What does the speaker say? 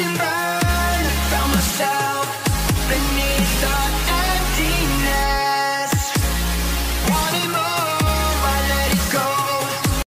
flashing bright.